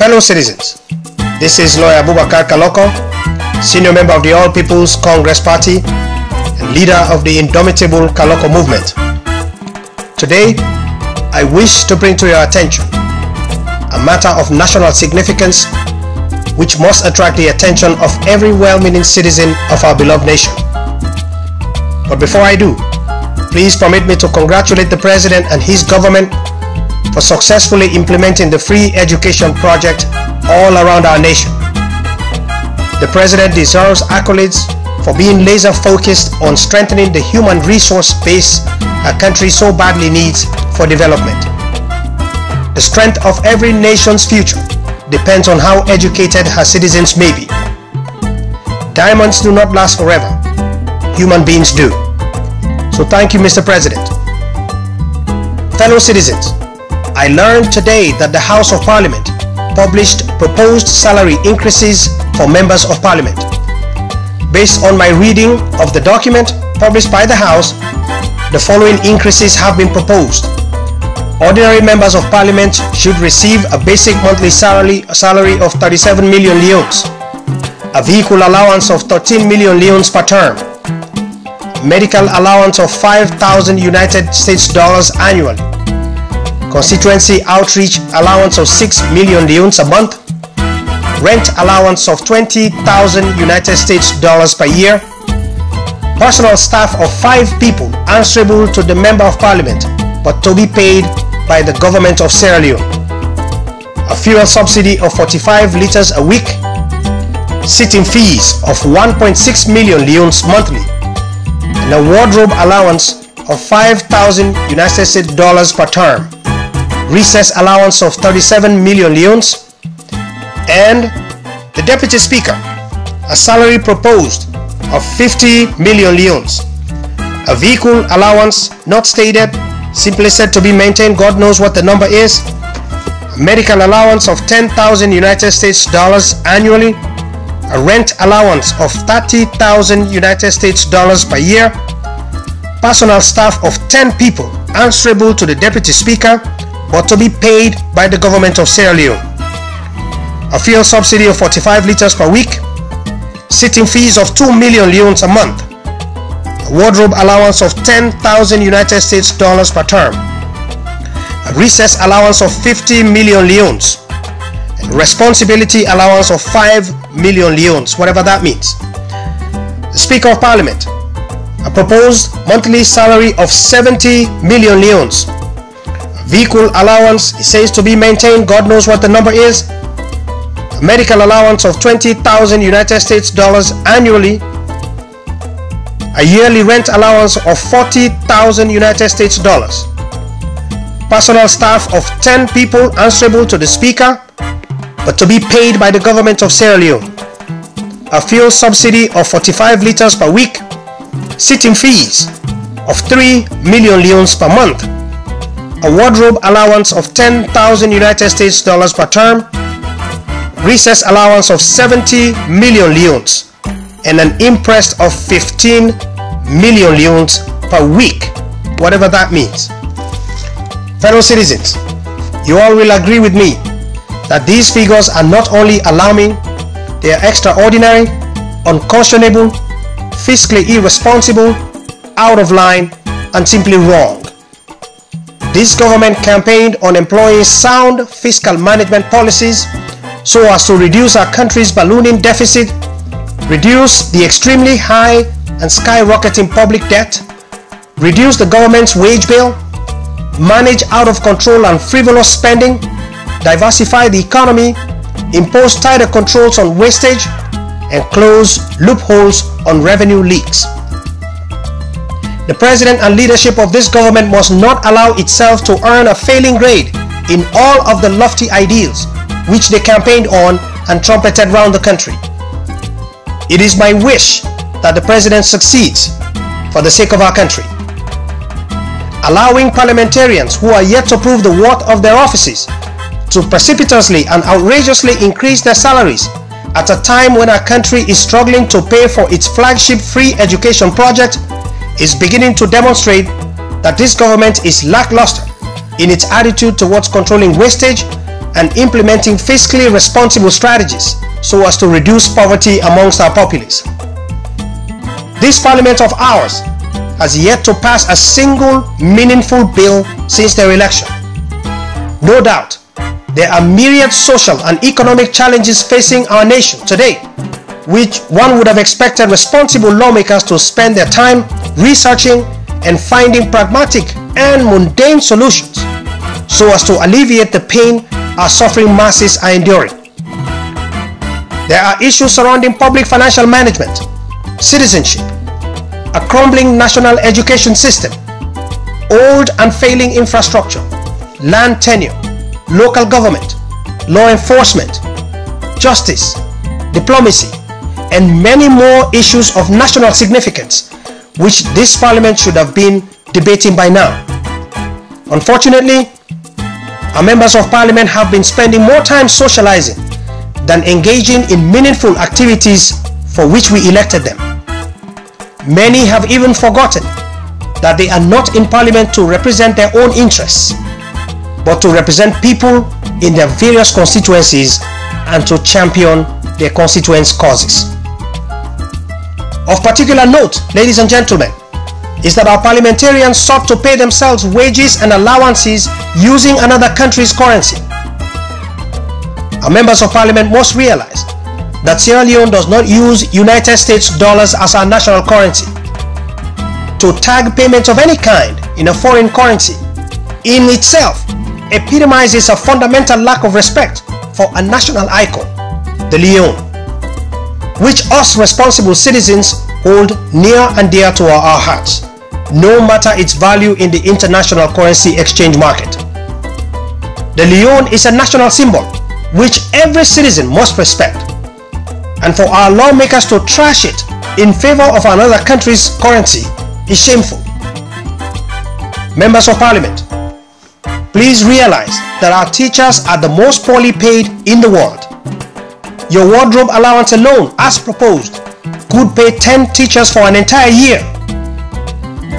Fellow citizens, this is lawyer Abubakar Kaloko, senior member of the All People's Congress Party and leader of the indomitable Kaloko movement. Today, I wish to bring to your attention a matter of national significance which must attract the attention of every well-meaning citizen of our beloved nation. But before I do, please permit me to congratulate the President and his government for successfully implementing the free education project all around our nation. The President deserves accolades for being laser focused on strengthening the human resource base our country so badly needs for development. The strength of every nation's future depends on how educated her citizens may be. Diamonds do not last forever. Human beings do. So thank you, Mr. President. Fellow citizens, I learned today that the House of Parliament published proposed salary increases for members of Parliament. Based on my reading of the document published by the House, the following increases have been proposed. Ordinary members of Parliament should receive a basic monthly salary, salary of 37 million leones, a vehicle allowance of 13 million leones per term, medical allowance of 5,000 United States dollars annually, constituency outreach allowance of 6 million leones a month, rent allowance of 20,000 United States dollars per year, personal staff of 5 people answerable to the Member of Parliament but to be paid by the government of Sierra Leone, a fuel subsidy of 45 liters a week, sitting fees of 1.6 million leones monthly, and a wardrobe allowance of 5,000 United States dollars per term, recess allowance of 37 million leones, and the Deputy Speaker, a salary proposed of 50 million leones, a vehicle allowance not stated, simply said to be maintained, God knows what the number is, a medical allowance of 10,000 United States dollars annually, a rent allowance of 30,000 United States dollars per year, personal staff of 10 people answerable to the Deputy Speaker but to be paid by the government of Sierra Leone, a fuel subsidy of 45 liters per week, sitting fees of 2 million leones a month, a wardrobe allowance of 10,000 United States dollars per term, a recess allowance of 50 million leones, and responsibility allowance of 5 million leones, whatever that means. The Speaker of Parliament, a proposed monthly salary of 70 million leones, a vehicle allowance, he says to be maintained, God knows what the number is, a medical allowance of 20,000 United States dollars annually, a yearly rent allowance of 40,000 United States dollars, personal staff of 10 people answerable to the Speaker, but to be paid by the government of Sierra Leone, a fuel subsidy of 45 liters per week, sitting fees of 3 million leones per month, a wardrobe allowance of 10,000 United States dollars per term, recess allowance of 70 million leones, and an imprest of 15 million leones per week, whatever that means. Fellow citizens, you all will agree with me that these figures are not only alarming, they are extraordinary, unconscionable, fiscally irresponsible, out of line, and simply wrong. This government campaigned on employing sound fiscal management policies so as to reduce our country's ballooning deficit, reduce the extremely high and skyrocketing public debt, reduce the government's wage bill, manage out of control and frivolous spending, diversify the economy, impose tighter controls on wastage, and close loopholes on revenue leaks. The president and leadership of this government must not allow itself to earn a failing grade in all of the lofty ideals which they campaigned on and trumpeted round the country. It is my wish that the president succeeds for the sake of our country. Allowing parliamentarians who are yet to prove the worth of their offices to precipitously and outrageously increase their salaries at a time when our country is struggling to pay for its flagship free education project is beginning to demonstrate that this government is lackluster in its attitude towards controlling wastage and implementing fiscally responsible strategies so as to reduce poverty amongst our populace. This parliament of ours has yet to pass a single meaningful bill since their election. No doubt, there are myriad social and economic challenges facing our nation today, which one would have expected responsible lawmakers to spend their time researching and finding pragmatic and mundane solutions so as to alleviate the pain our suffering masses are enduring. There are issues surrounding public financial management, citizenship, a crumbling national education system, old and failing infrastructure, land tenure, local government, law enforcement, justice, diplomacy, and many more issues of national significance which this parliament should have been debating by now. Unfortunately, our members of parliament have been spending more time socializing than engaging in meaningful activities for which we elected them. Many have even forgotten that they are not in parliament to represent their own interests, but to represent people in their various constituencies and to champion their constituents' causes. Of particular note, ladies and gentlemen, is that our parliamentarians sought to pay themselves wages and allowances using another country's currency. Our members of parliament must realize that Sierra Leone does not use United States dollars as our national currency. To tag payments of any kind in a foreign currency in itself epitomizes a fundamental lack of respect for a national icon, the Leone, which us responsible citizens hold near and dear to our, hearts no matter its value in the international currency exchange market. The leone is a national symbol which every citizen must respect. And for our lawmakers to trash it in favor of another country's currency is shameful. Members of Parliament, please realize that our teachers are the most poorly paid in the world. Your wardrobe allowance alone, as proposed, could pay 10 teachers for an entire year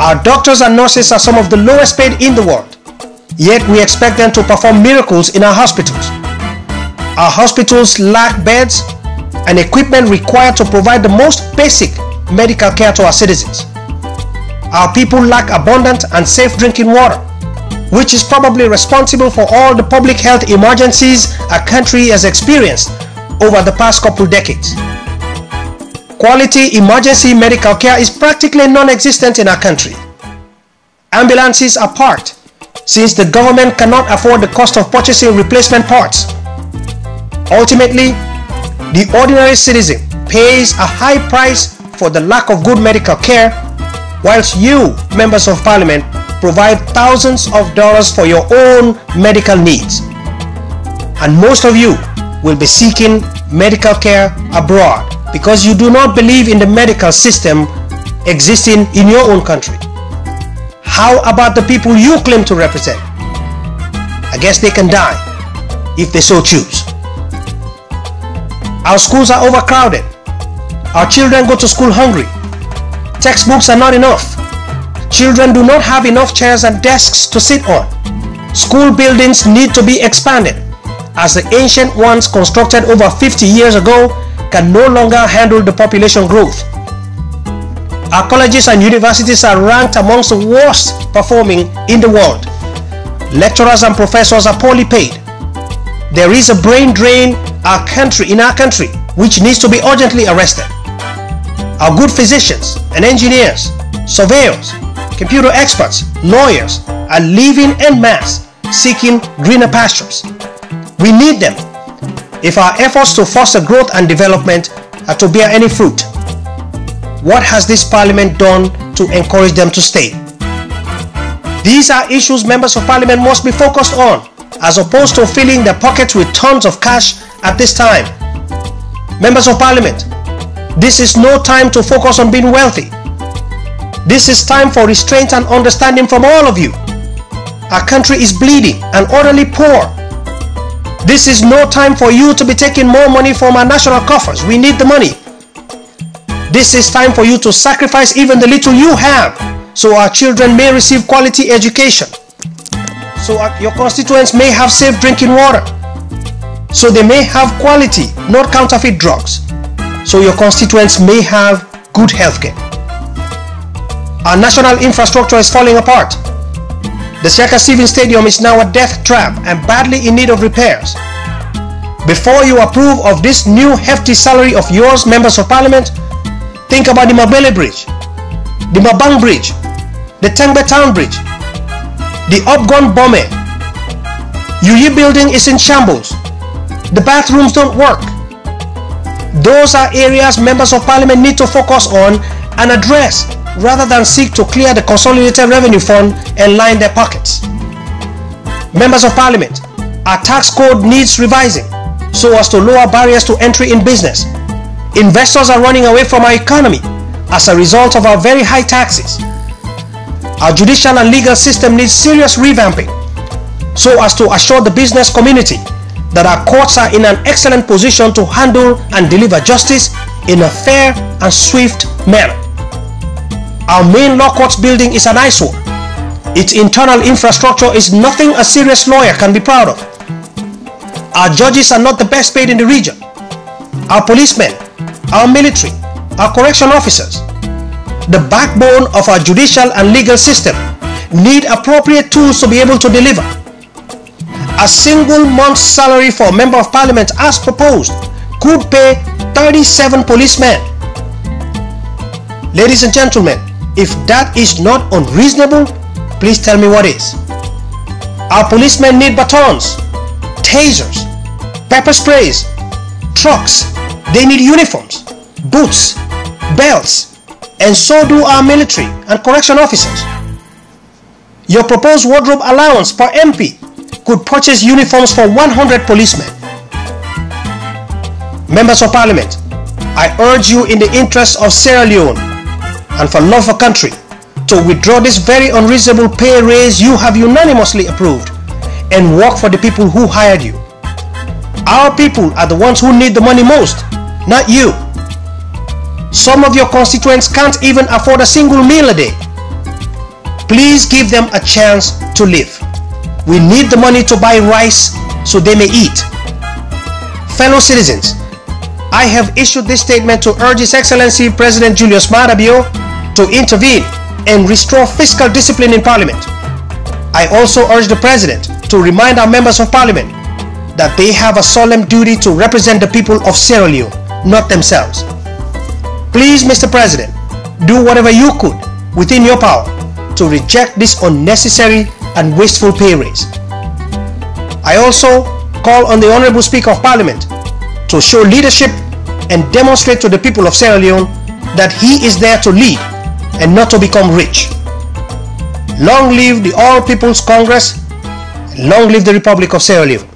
our doctors and nurses are some of the lowest paid in the world, yet we expect them to perform miracles in our hospitals. Our hospitals lack beds and equipment required to provide the most basic medical care to our citizens. Our people lack abundant and safe drinking water, which is probably responsible for all the public health emergencies our country has experienced over the past couple decades. Quality emergency medical care is practically non-existent in our country. Ambulances are parked since the government cannot afford the cost of purchasing replacement parts. Ultimately, the ordinary citizen pays a high price for the lack of good medical care whilst you, members of parliament, provide thousands of dollars for your own medical needs. And most of you will be seeking medical care abroad because you do not believe in the medical system existing in your own country. How about the people you claim to represent? I guess they can die if they so choose. Our schools are overcrowded. Our children go to school hungry. Textbooks are not enough. Children do not have enough chairs and desks to sit on. School buildings need to be expanded as the ancient ones constructed over 50 years ago can no longer handle the population growth. Our colleges and universities are ranked amongst the worst performing in the world. Lecturers and professors are poorly paid. There is a brain drain our country, in our country which needs to be urgently arrested. Our good physicians and engineers, surveyors, computer experts, lawyers are leaving en masse seeking greener pastures. We need them if our efforts to foster growth and development are to bear any fruit. What has this parliament done to encourage them to stay? These are issues members of parliament must be focused on as opposed to filling their pockets with tons of cash at this time. Members of parliament, this is no time to focus on being wealthy. This is time for restraint and understanding from all of you. Our country is bleeding and utterly poor this is no time for you to be taking more money from our national coffers. We need the money. This is time for you to sacrifice even the little you have so our children may receive quality education. So your constituents may have safe drinking water. so they may have quality, not counterfeit drugs, so your constituents may have good healthcare. Our national infrastructure is falling apart. The Siaka Stevens Stadium is now a death trap and badly in need of repairs. Before you approve of this new hefty salary of yours, members of parliament, think about the Mabele Bridge, the Mabang Bridge, the Tengbe Town Bridge, the Upgon Bome. Youyi building is in shambles. The bathrooms don't work. Those are areas members of parliament need to focus on and address rather than seek to clear the consolidated revenue fund and line their pockets. Members of parliament, our tax code needs revising so as to lower barriers to entry in business. Investors are running away from our economy as a result of our very high taxes. Our judicial and legal system needs serious revamping so as to assure the business community that our courts are in an excellent position to handle and deliver justice in a fair and swift manner. Our main law courts building is an eyesore. Its internal infrastructure is nothing a serious lawyer can be proud of. Our judges are not the best paid in the region. Our policemen, our military, our correction officers, the backbone of our judicial and legal system need appropriate tools to be able to deliver. A single month's salary for a member of parliament as proposed could pay 37 policemen. Ladies and gentlemen, if that is not unreasonable, please tell me what is. Our policemen need batons, tasers, pepper sprays, trucks. They need uniforms, boots, belts, and so do our military and correction officers. Your proposed wardrobe allowance per MP could purchase uniforms for 100 policemen. Members of Parliament, I urge you in the interest of Sierra Leone and for love of country to withdraw this very unreasonable pay raise you have unanimously approved and work for the people who hired you. Our people are the ones who need the money most, not you. Some of your constituents can't even afford a single meal a day. Please give them a chance to live. We need the money to buy rice so they may eat. Fellow citizens, I have issued this statement to urge His Excellency President Julius Maada Bio to intervene and restore fiscal discipline in Parliament. I also urge the President to remind our members of Parliament that they have a solemn duty to represent the people of Sierra Leone, not themselves. Please, Mr. President, do whatever you could within your power to reject this unnecessary and wasteful pay raise. I also call on the Honorable Speaker of Parliament to show leadership and demonstrate to the people of Sierra Leone that he is there to lead and not to become rich. Long live the All People's Congress, long live the Republic of Sierra Leone.